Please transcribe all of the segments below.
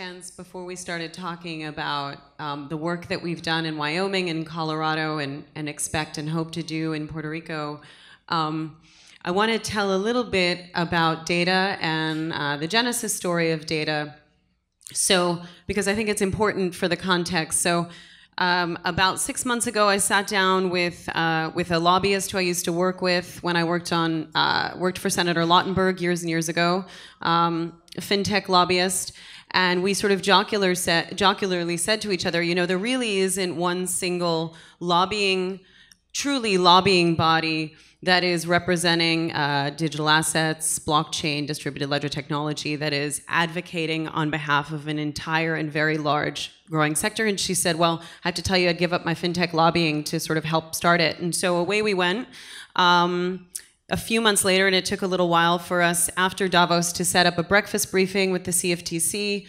chance before we started talking about um, the work that we've done in Wyoming and Colorado and, and expect and hope to do in Puerto Rico. Um, I want to tell a little bit about data and uh, the genesis story of data. So, because I think it's important for the context. So, um, about six months ago, I sat down with uh, with a lobbyist who I used to work with when I worked on uh, worked for Senator Lautenberg years and years ago, um, a fintech lobbyist, and we sort of jocular set, jocularly said to each other, you know, there really isn't one single lobbying, truly lobbying body that is representing uh, digital assets, blockchain, distributed ledger technology, that is advocating on behalf of an entire and very large growing sector. And she said, Well, I have to tell you, I'd give up my fintech lobbying to sort of help start it. And so away we went. Um, a few months later, and it took a little while for us after Davos to set up a breakfast briefing with the CFTC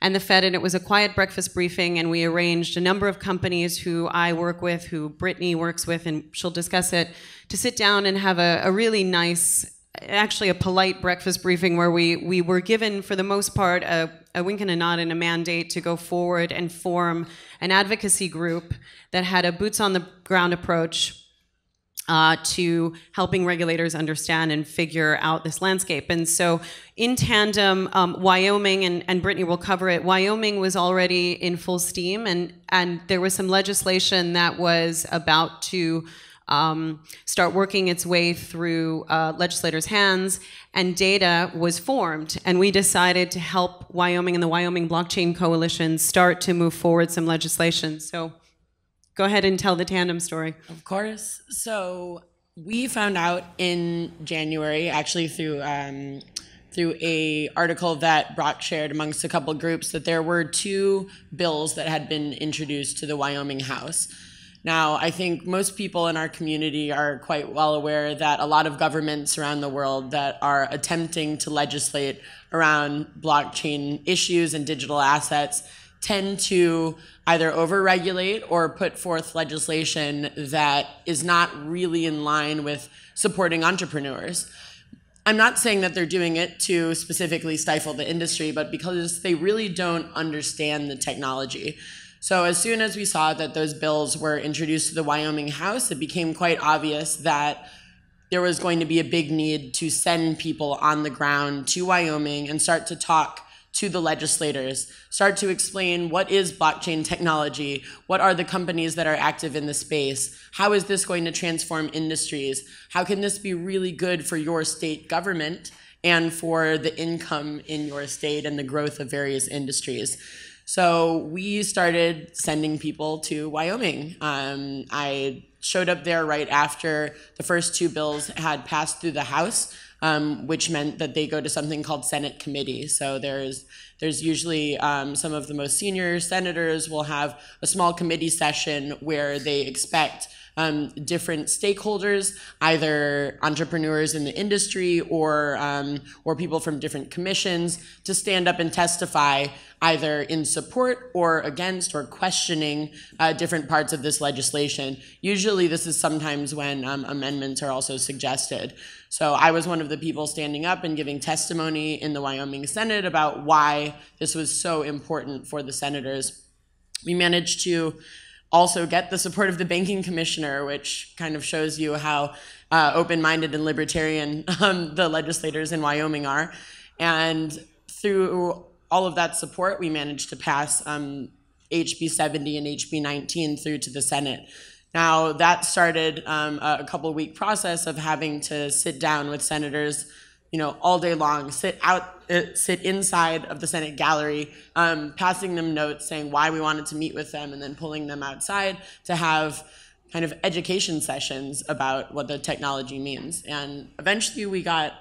and the Fed, and it was a quiet breakfast briefing, and we arranged a number of companies who I work with, who Brittany works with, and she'll discuss it, to sit down and have a, a really nice, actually a polite breakfast briefing where we, we were given, for the most part, a, a wink and a nod and a mandate to go forward and form an advocacy group that had a boots on the ground approach uh, to helping regulators understand and figure out this landscape. And so, in tandem, um, Wyoming and, and Brittany will cover it. Wyoming was already in full steam, and and there was some legislation that was about to. Um, start working its way through uh, legislators' hands, and data was formed. And we decided to help Wyoming and the Wyoming Blockchain Coalition start to move forward some legislation. So, Go ahead and tell the tandem story. Of course. So we found out in January, actually through um, through a article that Brock shared amongst a couple groups, that there were two bills that had been introduced to the Wyoming House. Now, I think most people in our community are quite well aware that a lot of governments around the world that are attempting to legislate around blockchain issues and digital assets tend to either overregulate or put forth legislation that is not really in line with supporting entrepreneurs. I'm not saying that they're doing it to specifically stifle the industry, but because they really don't understand the technology. So as soon as we saw that those bills were introduced to the Wyoming House, it became quite obvious that there was going to be a big need to send people on the ground to Wyoming and start to talk to the legislators, start to explain what is blockchain technology, what are the companies that are active in the space, how is this going to transform industries, how can this be really good for your state government and for the income in your state and the growth of various industries. So we started sending people to Wyoming. Um, I showed up there right after the first two bills had passed through the House um, which meant that they go to something called Senate committee. So there's there's usually um, some of the most senior senators will have a small committee session where they expect um, different stakeholders, either entrepreneurs in the industry or um, or people from different commissions, to stand up and testify either in support or against or questioning uh, different parts of this legislation. Usually, this is sometimes when um, amendments are also suggested. So I was one of the people standing up and giving testimony in the Wyoming Senate about why this was so important for the senators. We managed to also get the support of the banking commissioner, which kind of shows you how uh, open-minded and libertarian um, the legislators in Wyoming are. And through all of that support, we managed to pass um, HB 70 and HB 19 through to the Senate. Now, that started um, a couple week process of having to sit down with senators you know, all day long, sit out, sit inside of the Senate gallery, um, passing them notes saying why we wanted to meet with them, and then pulling them outside to have kind of education sessions about what the technology means. And eventually, we got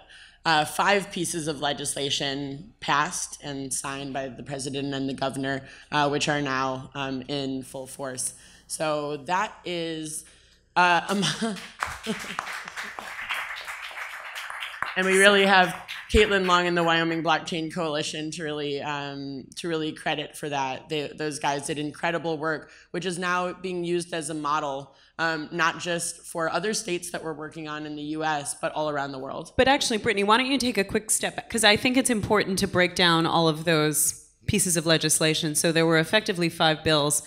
uh, five pieces of legislation passed and signed by the president and the governor, uh, which are now um, in full force. So that is. Uh, and we really have Caitlin Long and the Wyoming Blockchain Coalition to really um, to really credit for that. They, those guys did incredible work, which is now being used as a model, um, not just for other states that we're working on in the U.S., but all around the world. But actually, Brittany, why don't you take a quick step because I think it's important to break down all of those pieces of legislation. So there were effectively five bills.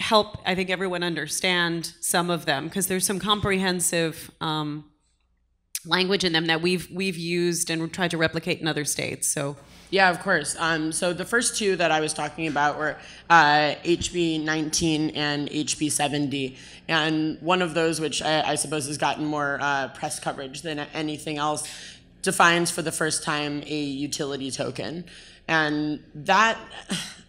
Help, I think, everyone understand some of them because there's some comprehensive um, language in them that we've we've used and tried to replicate in other states. So. Yeah, of course. Um, so the first two that I was talking about were uh, HB 19 and HB 70. And one of those, which I, I suppose has gotten more uh, press coverage than anything else, defines for the first time a utility token. And that,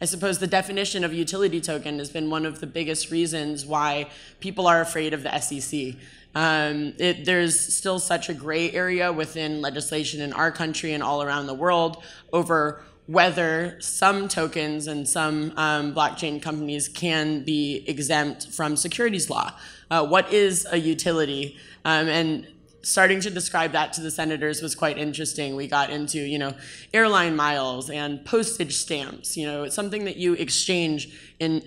I suppose, the definition of utility token has been one of the biggest reasons why people are afraid of the SEC. Um, it, there's still such a gray area within legislation in our country and all around the world over whether some tokens and some um, blockchain companies can be exempt from securities law. Uh, what is a utility? Um, and starting to describe that to the senators was quite interesting. We got into, you know, airline miles and postage stamps. You know, it's something that you exchange in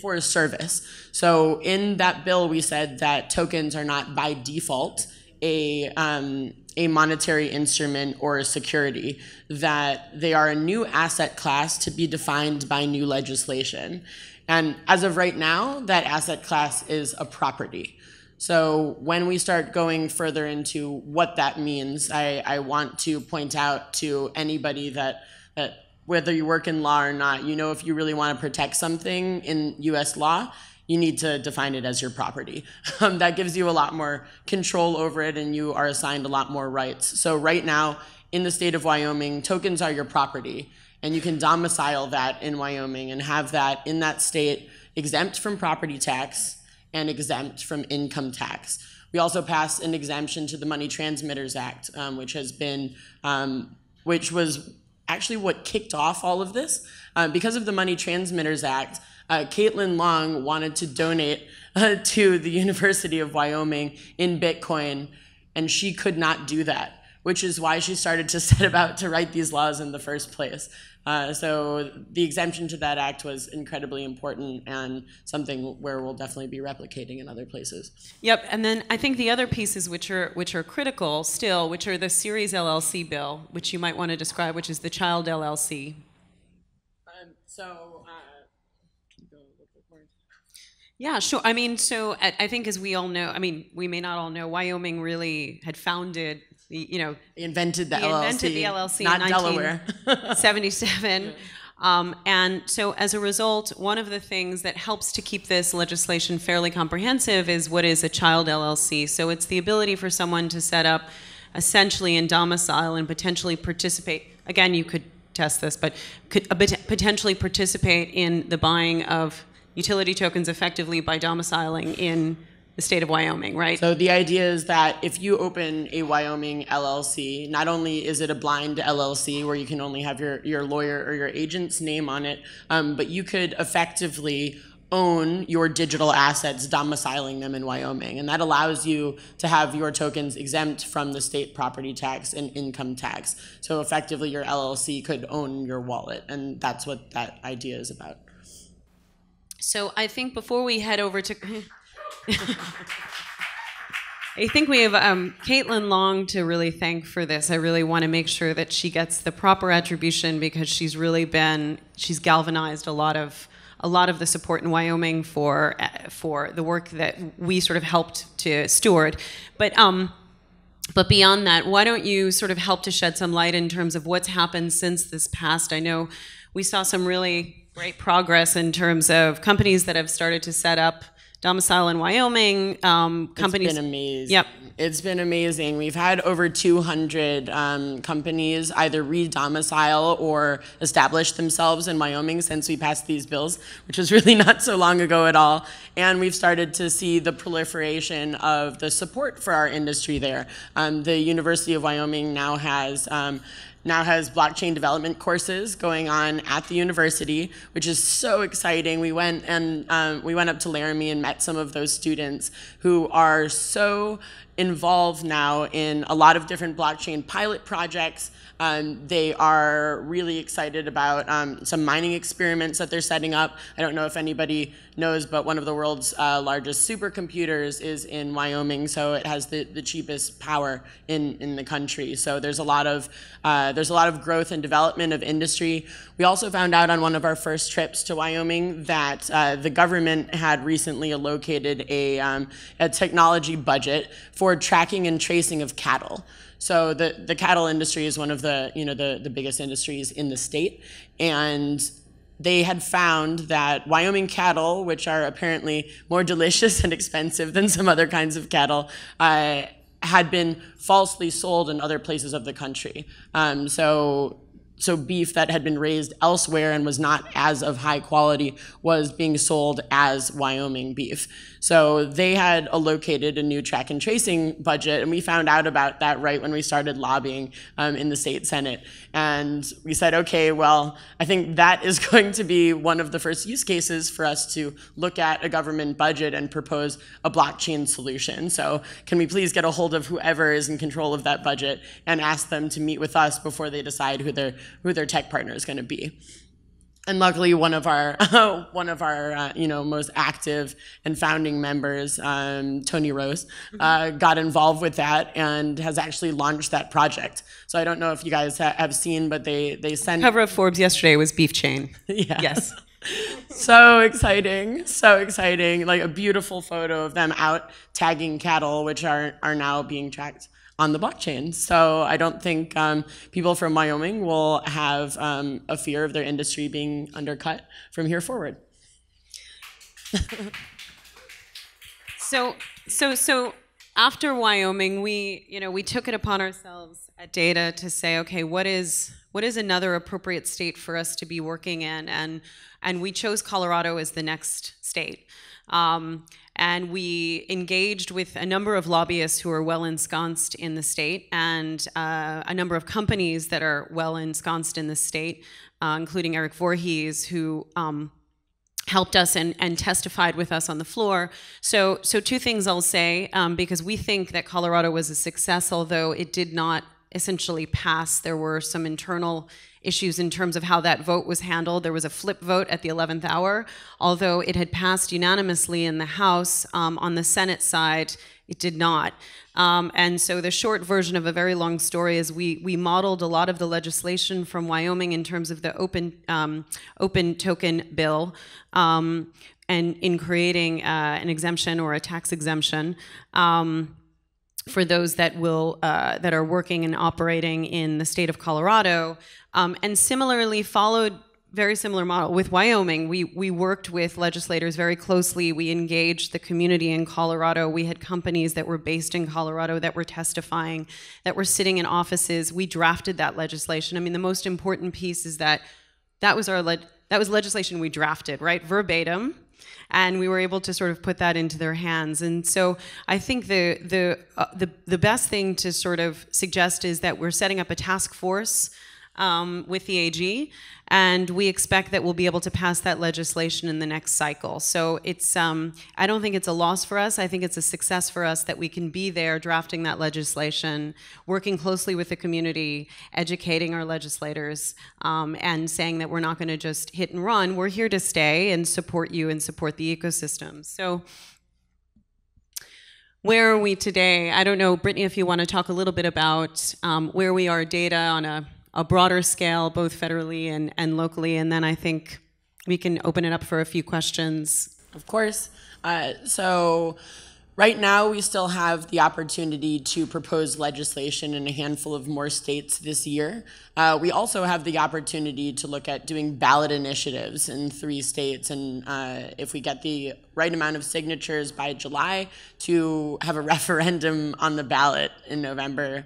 for a service. So in that bill, we said that tokens are not by default a um, a monetary instrument or a security, that they are a new asset class to be defined by new legislation. And as of right now, that asset class is a property. So when we start going further into what that means, I, I want to point out to anybody that, that whether you work in law or not, you know if you really want to protect something in US law, you need to define it as your property. Um, that gives you a lot more control over it and you are assigned a lot more rights. So right now, in the state of Wyoming, tokens are your property and you can domicile that in Wyoming and have that in that state exempt from property tax and exempt from income tax. We also passed an exemption to the Money Transmitters Act, um, which has been, um, which was actually what kicked off all of this. Uh, because of the Money Transmitters Act, uh, Caitlin Long wanted to donate uh, to the University of Wyoming in Bitcoin, and she could not do that, which is why she started to set about to write these laws in the first place. Uh, so the exemption to that act was incredibly important and something where we'll definitely be replicating in other places. Yep, and then I think the other pieces which are which are critical still, which are the Series LLC bill, which you might want to describe, which is the child LLC. Um, so. Uh, yeah, sure. I mean, so I, I think as we all know, I mean, we may not all know, Wyoming really had founded you know, invented the he LLC, invented the LLC not in Delaware. 1977. Um, and so, as a result, one of the things that helps to keep this legislation fairly comprehensive is what is a child LLC. So, it's the ability for someone to set up essentially in domicile and potentially participate. Again, you could test this, but could uh, potentially participate in the buying of utility tokens effectively by domiciling in the state of Wyoming, right? So the idea is that if you open a Wyoming LLC, not only is it a blind LLC where you can only have your, your lawyer or your agent's name on it, um, but you could effectively own your digital assets, domiciling them in Wyoming. And that allows you to have your tokens exempt from the state property tax and income tax. So effectively, your LLC could own your wallet. And that's what that idea is about. So I think before we head over to. I think we have um, Caitlin Long to really thank for this. I really want to make sure that she gets the proper attribution because she's really been she's galvanized a lot of a lot of the support in Wyoming for uh, for the work that we sort of helped to steward. But um, but beyond that, why don't you sort of help to shed some light in terms of what's happened since this past? I know we saw some really great progress in terms of companies that have started to set up domicile in Wyoming. Um, companies. It's been amazing. Yep. It's been amazing. We've had over 200 um, companies either re-domicile or establish themselves in Wyoming since we passed these bills, which was really not so long ago at all. And we've started to see the proliferation of the support for our industry there. Um, the University of Wyoming now has um, now has blockchain development courses going on at the university, which is so exciting. We went and um, we went up to Laramie and met some of those students who are so involved now in a lot of different blockchain pilot projects. Um, they are really excited about um, some mining experiments that they're setting up. I don't know if anybody knows, but one of the world's uh, largest supercomputers is in Wyoming, so it has the, the cheapest power in, in the country. So there's a lot of uh, there's a lot of growth and development of industry. We also found out on one of our first trips to Wyoming that uh, the government had recently allocated a, um, a technology budget for tracking and tracing of cattle. So the, the cattle industry is one of the you know the, the biggest industries in the state, and they had found that Wyoming cattle, which are apparently more delicious and expensive than some other kinds of cattle, uh, had been falsely sold in other places of the country. Um, so so beef that had been raised elsewhere and was not as of high quality was being sold as Wyoming beef. So they had allocated a new track and tracing budget, and we found out about that right when we started lobbying um, in the state senate. And we said, okay, well, I think that is going to be one of the first use cases for us to look at a government budget and propose a blockchain solution. So can we please get a hold of whoever is in control of that budget and ask them to meet with us before they decide who their who their tech partner is going to be? and luckily one of our one of our uh, you know most active and founding members um, tony rose uh, got involved with that and has actually launched that project so i don't know if you guys ha- have seen but they they sent Cover of Forbes yesterday was BeefChain. yeah. Yes. so exciting so exciting like a beautiful photo of them out tagging cattle which are are now being tracked on the blockchain. So i don't think um, people from wyoming will have um, a fear of their industry being undercut from here forward. So, so, so after Wyoming, we, you know, we took it upon ourselves at Data to say, okay, what is what is another appropriate state for us to be working in, and and we chose Colorado as the next state. Um, and we engaged with a number of lobbyists who are well ensconced in the state and uh, a number of companies that are well ensconced in the state, uh, including Erik Voorhees, who um, helped us and, and testified with us on the floor. So, so two things I'll say, um, because we think that Colorado was a success, although it did not essentially pass. There were some internal issues in terms of how that vote was handled. There was a flip vote at the 11th hour, although it had passed unanimously in the House. Um, on the Senate side, it did not. Um, and so the short version of a very long story is we we modeled a lot of the legislation from Wyoming in terms of the open um, open token bill. Um, and in creating uh, an exemption or a tax exemption um, for those that will uh, that are working and operating in the state of Colorado, um, and similarly followed very similar model with Wyoming. We we worked with legislators very closely. We engaged the community in Colorado. We had companies that were based in Colorado that were testifying, that were sitting in offices. We drafted that legislation. I mean, the most important piece is that that was our that was legislation we drafted, right, verbatim and we were able to sort of put that into their hands. And so I think the the uh, the the best thing to sort of suggest is that we're setting up a task force. Um, with the AG, and we expect that we'll be able to pass that legislation in the next cycle. So it's, um, I don't think it's a loss for us. I think it's a success for us that we can be there drafting that legislation, working closely with the community, educating our legislators, um, and saying that we're not going to just hit and run. We're here to stay and support you and support the ecosystem. So where are we today? I don't know, Brittany, if you want to talk a little bit about um, where we are data on a, a broader scale, both federally and, and locally, and then I think we can open it up for a few questions. Of course. Uh, so, right now, we still have the opportunity to propose legislation in a handful of more states this year. Uh, we also have the opportunity to look at doing ballot initiatives in three states, and uh, if we get the right amount of signatures by July, to have a referendum on the ballot in November.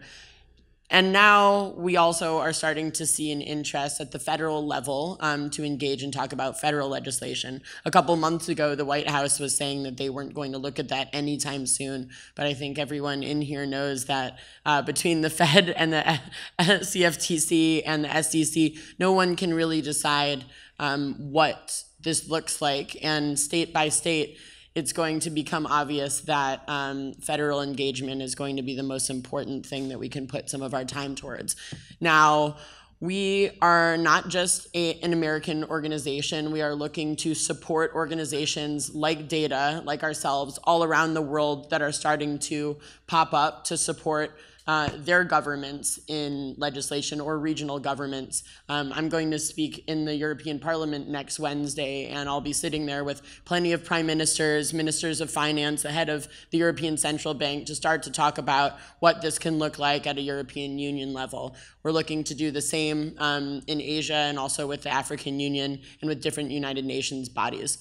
And now we also are starting to see an interest at the federal level um, to engage and talk about federal legislation. A couple months ago, the White House was saying that they weren't going to look at that anytime soon. But I think everyone in here knows that uh, between the Fed and the CFTC and the SEC, no one can really decide um, what this looks like. And state by state, it's going to become obvious that um, federal engagement is going to be the most important thing that we can put some of our time towards. Now, we are not just a, an American organization. We are looking to support organizations like Data, like ourselves, all around the world that are starting to pop up to support uh, their governments in legislation or regional governments. Um, I'm going to speak in the European Parliament next Wednesday, and I'll be sitting there with plenty of prime ministers, ministers of finance, the head of the European Central Bank to start to talk about what this can look like at a European Union level. We're looking to do the same um, in Asia and also with the African Union and with different United Nations bodies.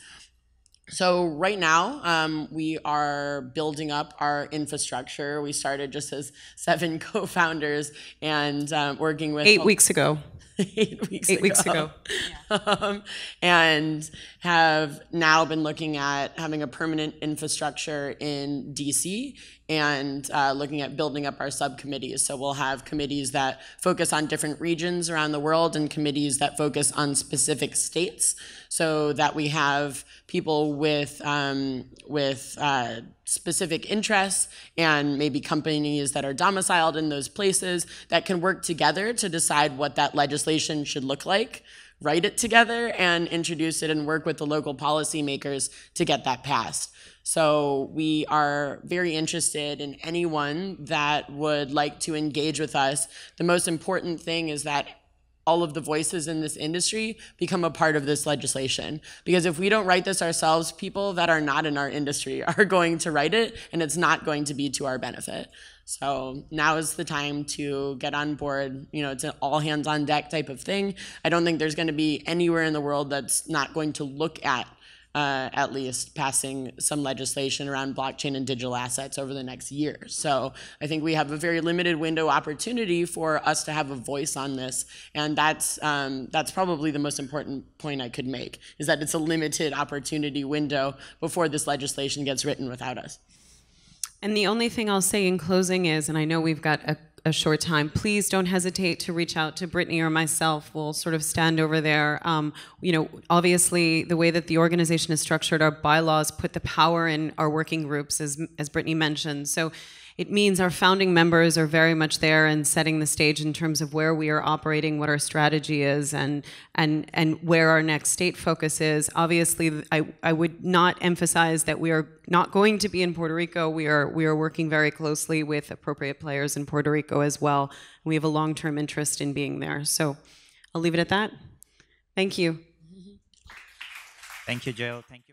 So right now, um, we are building up our infrastructure. We started just as seven co-founders and um, working with Eight weeks ago. eight weeks Eight ago. weeks ago. um, and have now been looking at having a permanent infrastructure in DC and uh, looking at building up our subcommittees. So we'll have committees that focus on different regions around the world and committees that focus on specific states so that we have people with, um, with uh, specific interests and maybe companies that are domiciled in those places that can work together to decide what that legislation should look like write it together and introduce it and work with the local policymakers to get that passed. So we are very interested in anyone that would like to engage with us. The most important thing is that all of the voices in this industry become a part of this legislation. Because if we don't write this ourselves, people that are not in our industry are going to write it and it's not going to be to our benefit. So now is the time to get on board. You know, it's an all hands on deck type of thing. I don't think there's going to be anywhere in the world that's not going to look at uh, at least passing some legislation around blockchain and digital assets over the next year. So I think we have a very limited window opportunity for us to have a voice on this, and that's um, that's probably the most important point I could make is that it's a limited opportunity window before this legislation gets written without us. And the only thing I'll say in closing is, and I know we've got a, a short time, please don't hesitate to reach out to Brittany or myself. We'll sort of stand over there. Um, you know, obviously, the way that the organization is structured, our bylaws put the power in our working groups, as, as Brittany mentioned. So it means our founding members are very much there and setting the stage in terms of where we are operating, what our strategy is, and and and where our next state focus is. Obviously, I, I would not emphasize that we are not going to be in Puerto Rico. We are we are working very closely with appropriate players in Puerto Rico as well. We have a long term interest in being there. So I'll leave it at that. Thank you. Thank you, Joe. Thank you.